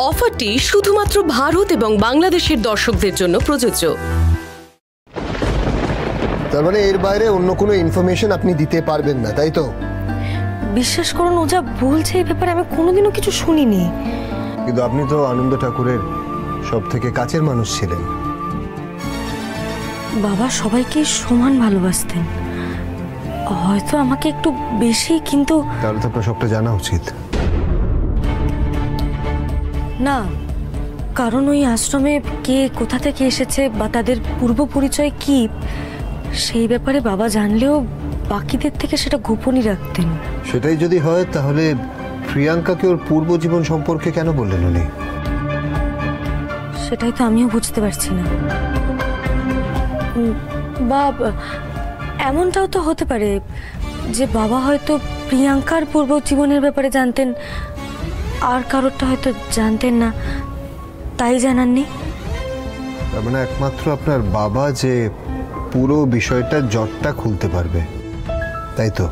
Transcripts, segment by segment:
অফারটি শুধুমাত্র ভারত এবং বাংলাদেশের দর্শকদের জন্য প্রযোজ্য। তার মানে এর বাইরে অন্য কোনো ইনফরমেশন আপনি দিতে পারবেন না তাই তো? বিশ্বাস করুন ও যা বলছে এই ব্যাপারে আমি কোনোদিনও কিছু শুনিনি। কিন্তু আপনি তো আনন্দ ঠাকুরের সব থেকে কাছের মানুষ ছিলেন। বাবা সবাইকে সমান ভালোবাসতেন। হয়তো আমাকে একটু বেশি কিন্তু তাহলে তো আপনার সবটা জানা উচিত। না কারণ ওই আশ্রমে কে কোথা থেকে এসেছে বা তাদের পূর্ব পরিচয় কি সেই ব্যাপারে বাবা জানলেও বাকিদের থেকে সেটা গোপনই রাখতেন। সেটাই যদি হয় তাহলে প্রিয়াঙ্কাকে ওর পূর্ব জীবন সম্পর্কে কেন বললেন উনি? সেটাই তো আমিও বুঝতে পারছি না। বা এমনটাও তো হতে পারে যে বাবা হয়তো প্রিয়াঙ্কার পূর্ব জীবনের ব্যাপারে জানতেন আর কারোরটা হয়তো জানতেন না। তাই জানাননি। তার মানে একমাত্র আপনার বাবা যে পুরো বিষয়টা জটটা খুলতে পারবে। তাই তো?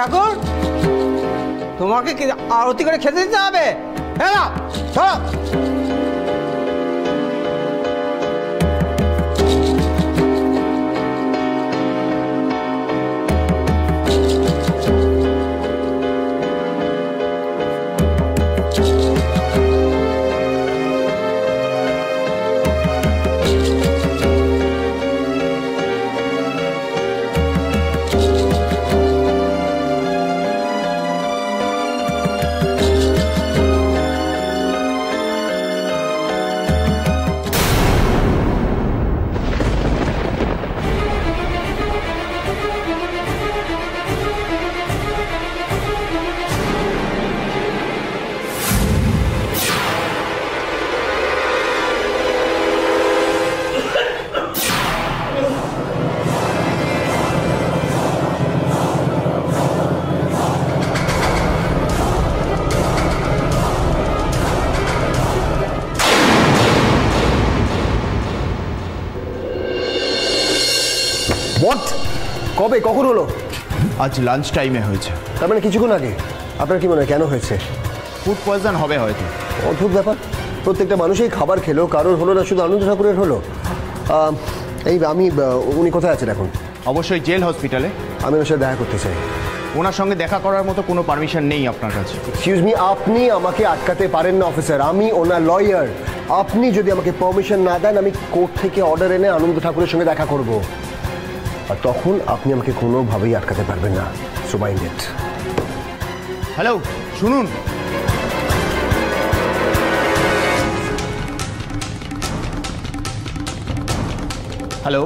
ঠাকুর? তোমাকে আরতি করে খেতে দিতে হবে? হ্যাঁ না কবে? কখন হলো? আজ লাঞ্চ টাইমে হয়েছে। তার মানে কিছুক্ষণ আগে? আপনার কি মনে হয় কেন হয়েছে? ফুড পয়জন হবে হয়তো। অদ্ভুত ব্যাপার। প্রত্যেকটা মানুষই খাবার খেলো কারোর হলো না শুধু আনন্দ ঠাকুরের হলো। এই আমি উনি কোথায় আছেন এখন? অবশ্যই জেল হসপিটালে আমি ওর সাথে দেখা করতে চাই। ওনার সঙ্গে দেখা করার মতো কোনো পারমিশন নেই আপনার কাছে। এক্সকিউজ মি আপনি আমাকে আটকাতে পারেন না অফিসার আমি ওনার লয়ার আপনি যদি আমাকে পারমিশন না দেন আমি কোর্ট থেকে অর্ডার এনে আনন্দ ঠাকুরের সঙ্গে দেখা করব। আর তখন আপনি আমাকে কোনোভাবেই আটকাতে পারবেন না। সো মাইন্ড ইট হ্যালো শুনুন। হ্যালো।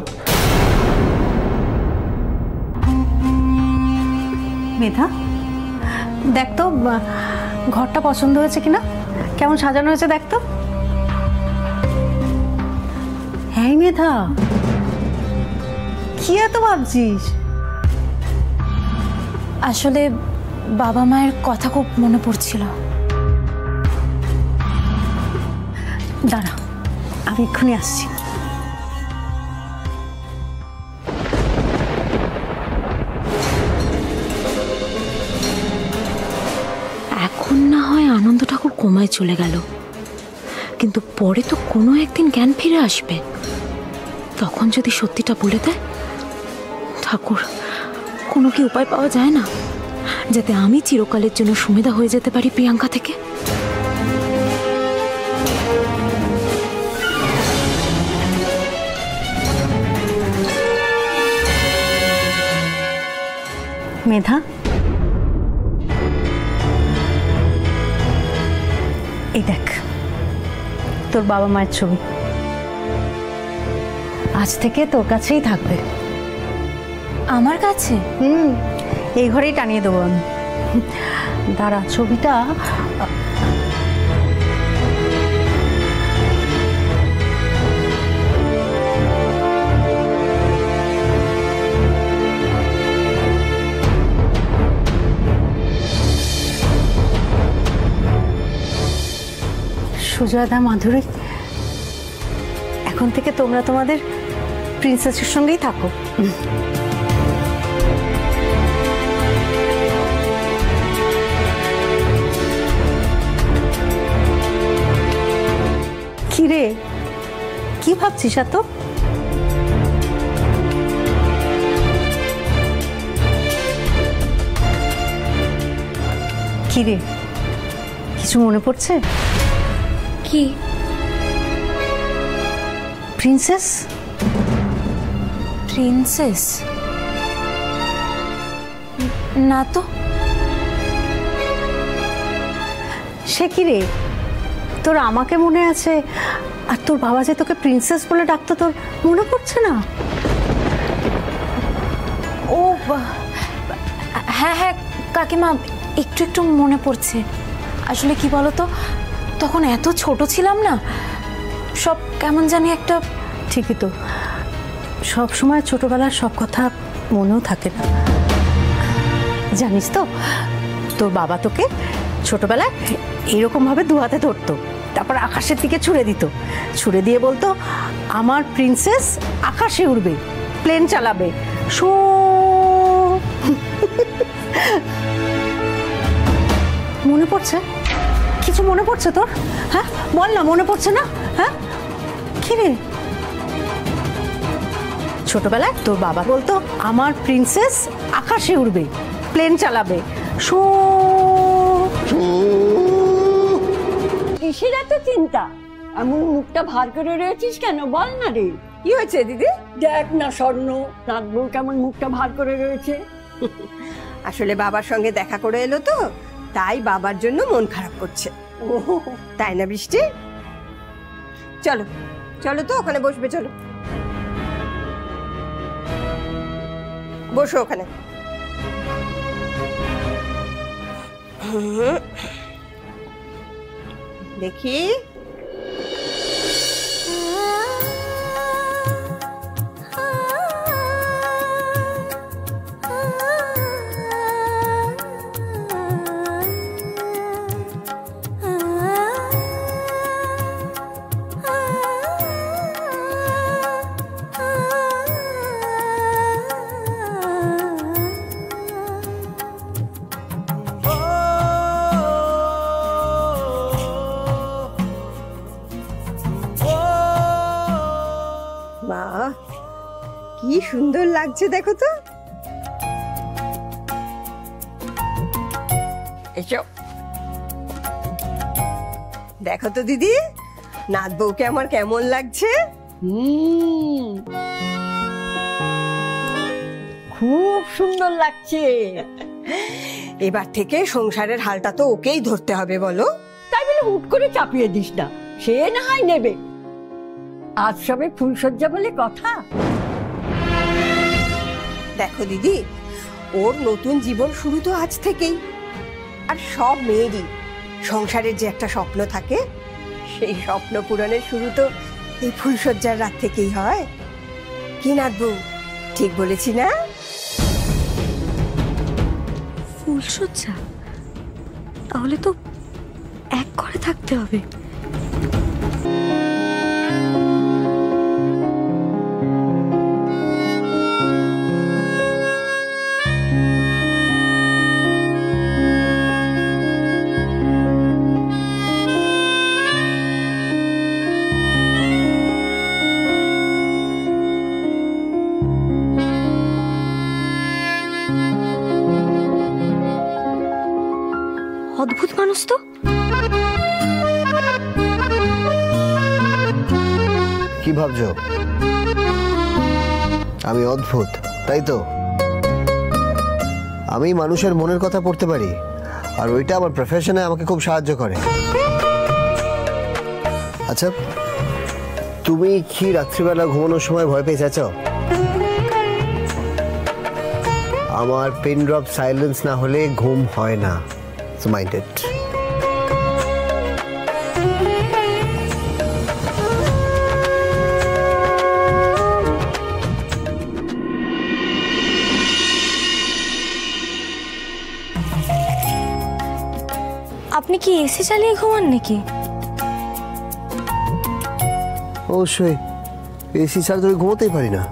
মেধা দেখ তো ঘরটা পছন্দ হয়েছে কিনা? কেমন সাজানো হয়েছে দেখ তো? হ্যাঁ মেধা। কি এত ভাবছিস? আসলে বাবা মায়ের কথা খুব মনে পড়ছিল। দাঁড়া আমি এক্ষুনি আসছি। এখন না হয় আনন্দ ঠাকুর কোমায় চলে গেল। কিন্তু পরে তো কোনো একদিন জ্ঞান ফিরে আসবে। তখন যদি সত্যিটা বলে দেয় ঠাকুর, কোনো কি উপায় পাওয়া যায় না? যাতে আমি চিরকালের জন্য সুমেধা হয়ে যেতে পারি প্রিয়াঙ্কা থেকে? মেধা? এই দেখ, তোর বাবা মায়ের ছবি। আজ থেকে তোর কাছেই থাকবে। আমার কাছে? হুম, এই ঘরেই টানিয়ে দেবো আমি। দাঁড়া, ছবিটা সুজয়দা মাধুরী, এখন থেকে তোমরা তোমাদের প্রিন্সেসের সঙ্গেই থাকো। রে কি ভাবছিস এত? কি রে কিছু মনে পড়ছে? কি? প্রিন্সেস? প্রিন্সেস? না তো। সে কি রে তোর আমাকে মনে আছে? আর তোর বাবা যে তোকে প্রিন্সেস বলে ডাকতো তোর মনে পড়ছে না? ও হ্যাঁ হ্যাঁ কাকিমা একটু একটু মনে পড়ছে। আসলে কি বলতো তখন এত ছোট ছিলাম না সব কেমন জানি একটা ঠিকই তো। সব সময় ছোটবেলার সব কথা মনেও থাকে না। জানিস তো তোর বাবা তোকে ছোটবেলায় এরকমভাবে দু হাতে ধরতো, তারপর আকাশের দিকে ছুড়ে দিত। ছুড়ে দিয়ে বলতো, আমার প্রিন্সেস আকাশে উড়বে প্লেন চালাবে। শো। মনে পড়ছে? কিছু মনে পড়ছে তোর? হ্যাঁ? বল না, মনে পড়ছে না? হ্যাঁ? কি রে? ছোটবেলায় তোর বাবা বলতো, আমার প্রিন্সেস আকাশে উড়বে প্লেন চালাবে। শো। কিসের এত চিন্তা? এমন মুখটা ভার করে রয়েছিস কেন? বল না রে। কি হয়েছে দিদি? দেখ না স্বর্ণ নাকবউ কেমন মুখটা ভার করে রয়েছে। আসলে বাবার সঙ্গে দেখা করে এলো তো তাই বাবার জন্য মন খারাপ করছে। ও তাই না বৃষ্টি? চলো চলো তো ওখানে বসবে চলো। বসো ওখানে। হুম। লাগছে দেখো তো। এসো। দেখো তো দিদি নাথ বউকে আমার কেমন লাগছে? খুব সুন্দর লাগছে। এবার থেকে সংসারের হালটা তো ওকেই ধরতে হবে বলো। তাই বলে হুট করে চাপিয়ে দিস না। সে না হয় নেবে। আজ সবে ফুলসজ্জা বলে কথা। দেখো দিদি, ওর নতুন জীবন শুরু তো আজ থেকেই। আর সব মেয়েরই সংসারের যে একটা স্বপ্ন থাকে, সেই স্বপ্ন পূরণের শুরু তো এই ফুলসজ্জার রাত থেকেই হয়। কি নাথবু ঠিক বলেছি না? ফুলসজ্জা তাহলে তো এক ঘরে থাকতে হবে। মানুষ তো কি ভাবছ? আমি অদ্ভুত, তাই তো? আমি মানুষের মনের কথা পড়তে পারি, আর ওইটা আমার প্রফেশনে আমাকে খুব সাহায্য করে। আচ্ছা তুমি কি রাত্রিবেলা ঘুমানোর সময় ভয় পেয়ে চাচাও আমার পেন ড্রপ সাইলেন্স না হলে ঘুম হয় না মাইন্ডেড আপনি কি এসি চালিয়ে ঘুমান নাকি? অবশ্যই। এসি ছাড়া তো আমি ঘুমোতেই পারি না।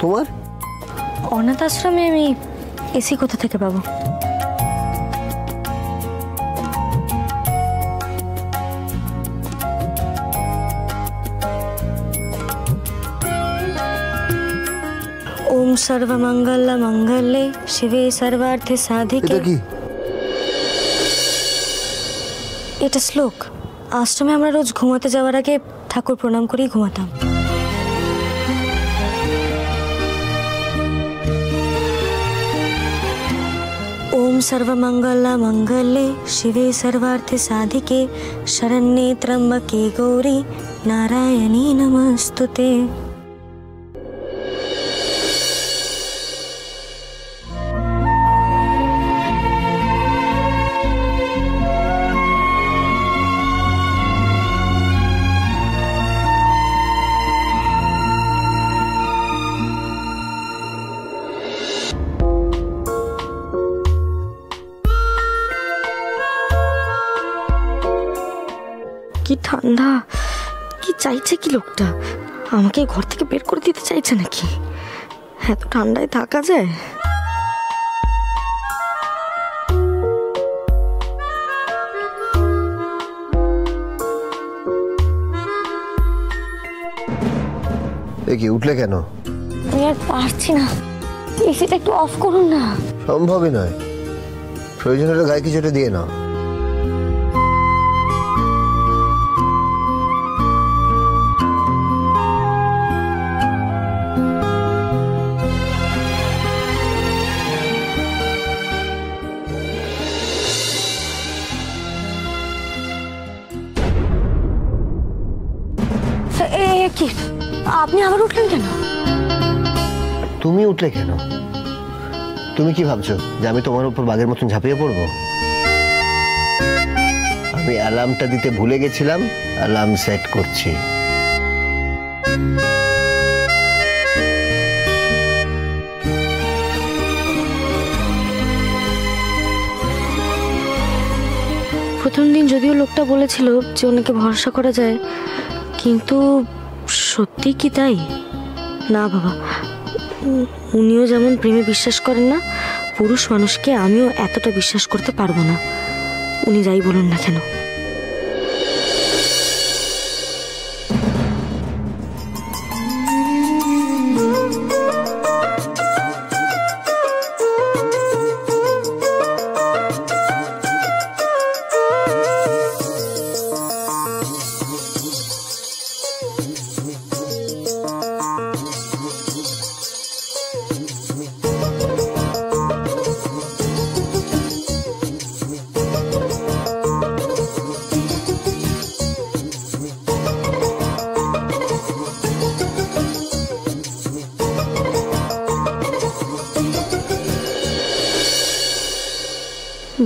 তোমার? অনাথ আশ্রমে আমি এসি কোথা থেকে পাবো? ওম সর্বমঙ্গল মঙ্গলে শিবে সর্বার্থে সাধিকে। এটা কি এটা শ্লোক আশ্রমে আমরা রোজ ঘুমাতে যাওয়ার আগে ঠাকুর প্রণাম করেই ঘুমাতাম ओम सर्वमंगल मंगले शिवे सर्वार्थ साधिके शरण्ये त्र्यंबके गौरी नारायणी नमस्तुते চাইছে কি লোকটা? আমাকে ঘর থেকে বের করে দিতে চাইছে নাকি? এত ঠান্ডায় থাকা যায়? কি উঠলে কেন? আমি আর পারছি না। এসিটা একটু অফ করুন না। সম্ভবই নয়। প্রয়োজন হলে গায়ে কিছুটা দিয়ে নাও। কি? আপনি আবার উঠলেন কেন? তুমি উঠলে কেন? তুমি কি ভাবছ যে আমি তোমার উপর বাঘের মতন ঝাঁপিয়ে পড়ব? আমি অ্যালার্মটা দিতে ভুলে গেছিলাম অ্যালার্ম সেট করছি। প্রথম দিন যদিও লোকটা বলেছিল যে ওনাকে ভরসা করা যায় কিন্তু সত্যি কি তাই? না বাবা উনিও যেমন প্রেমে বিশ্বাস করেন না, পুরুষ মানুষকে আমিও এতটা বিশ্বাস করতে পারব না। উনি যাই বলুন না কেন।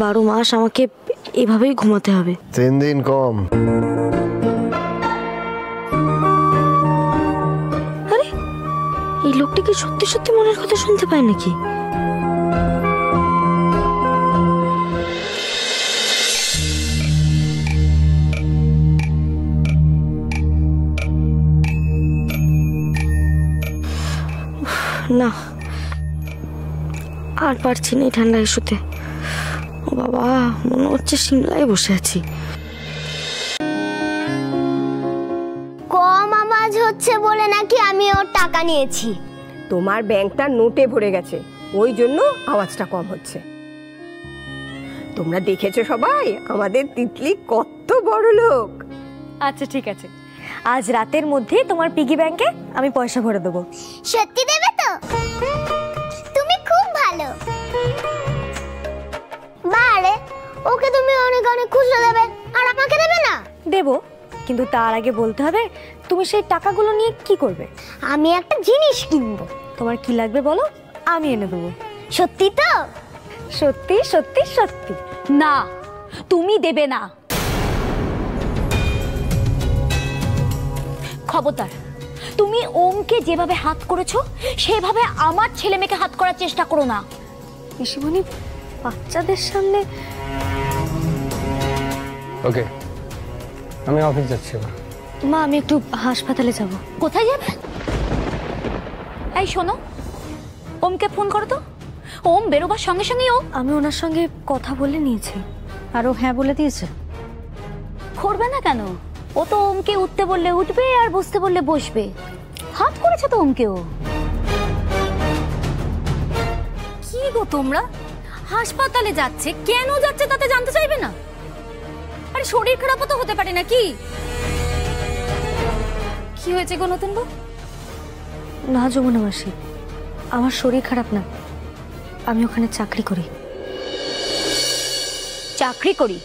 বারো মাস আমাকে এভাবেই ঘুমাতে হবে। তিন দিন কম। আরে এই লোকটা কি সত্যি সত্যি মনের কথা শুনতে পায় নাকি? না আর পারছি না এই ঠান্ডায় শুতে বাবা মনে হচ্ছে সিমলায় বসে আছি। কম আওয়াজ হচ্ছে বলে নাকি আমি ওর টাকা নিয়েছি। তোমার ব্যাংকটা নোটে ভরে গেছে ওই জন্য আওয়াজটা কম হচ্ছে। তোমরা দেখেছ সবাই আমাদের তিতলি কত বড় লোক। আচ্ছা ঠিক আছে। আজ রাতের মধ্যে তোমার পিগি ব্যাংকে আমি পয়সা ভরে দেবো। সত্যি দেবে? ওকে তুমি অনেক অনেক খুশি দেবে আর আমাকে দেবে না? দেবো কিন্তু তার আগে বলতে হবে তুমি সেই টাকাগুলো নিয়ে কি করবে? আমি একটা জিনিস কিনবো। তোমার কি লাগবে বলো? আমি এনে দেবো। সত্যি তো? সত্যি সত্যি সত্যি। না তুমি দেবে না। খবরদার তুমি ওমকে যেভাবে হাত করেছ সেভাবে আমার ছেলে মেয়েকে হাত করার চেষ্টা করো না। পিসিমণি বাচ্চাদের সামনে ওকে আমি অফিস যাচ্ছি এবার। মা আমি একটু হাসপাতালে যাব। কোথায় যাবে? এই শোনো ওমকে ফোন করো তো। ওম বেরোবার সঙ্গে সঙ্গে ও। আমি ওনার সঙ্গে কথা বলে নিয়েছি। আর ও হ্যাঁ বলে দিয়েছে। করবে না কেন? ও তো ওমকে উঠতে বললে উঠবে আর বসতে বললে বসবে। হাত করেছে তো ওমকেও কি গো তোমরা? হাসপাতালে যাচ্ছে কেন যাচ্ছে তাতে জানতে চাইবে না? আরে শরীর খারাপও তো হতে পারে নাকি? কি হয়েছে গো নতুন বউ? না যমুনা মাসি আমার শরীর খারাপ না। আমি ওখানে চাকরি করি। চাকরি করি?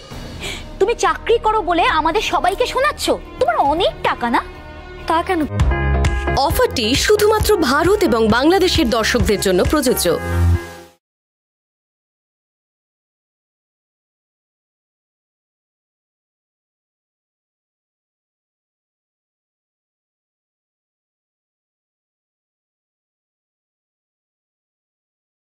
তুমি চাকরি করো বলে আমাদের সবাইকে শোনাচ্ছ? তোমার অনেক টাকা না? তা কেন? অফারটি শুধুমাত্র ভারত এবং বাংলাদেশের দর্শকদের জন্য প্রযোজ্য।